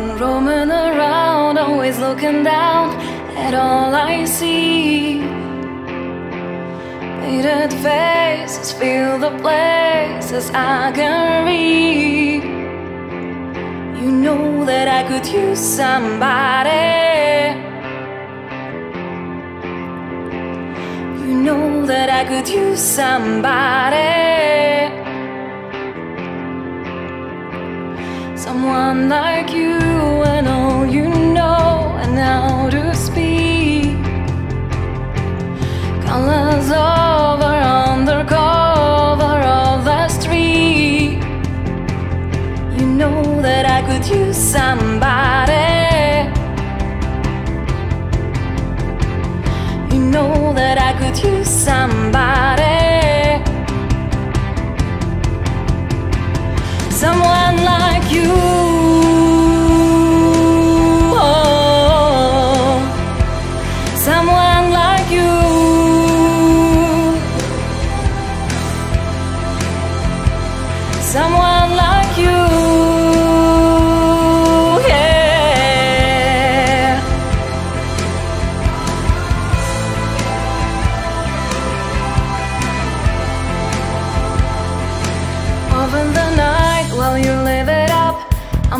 been roaming around, always looking down at all I see. Faded faces fill the places I can read. You know that I could use somebody. You know that I could use somebody. Someone like you and all you know and how to speak. Colors over undercover of the street. You know that I could use somebody. You know that I could use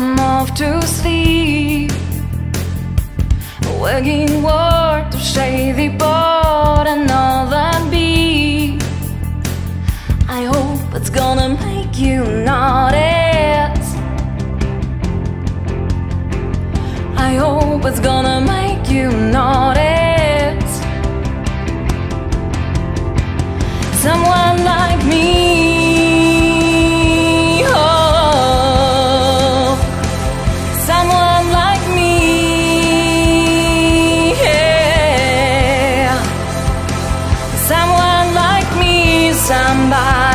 I'm off to sleep. Wagging word to shady board and all that be. I hope it's gonna make you notice. I hope it's gonna make you notice. Someone like me. Somebody.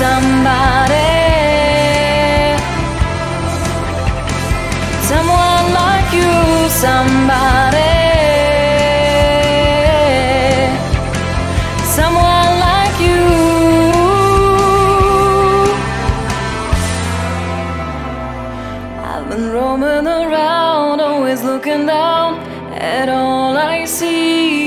somebody. Someone like you, somebody. Someone like you. I've been roaming around, always looking down at all I see.